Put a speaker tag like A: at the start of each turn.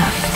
A: Up.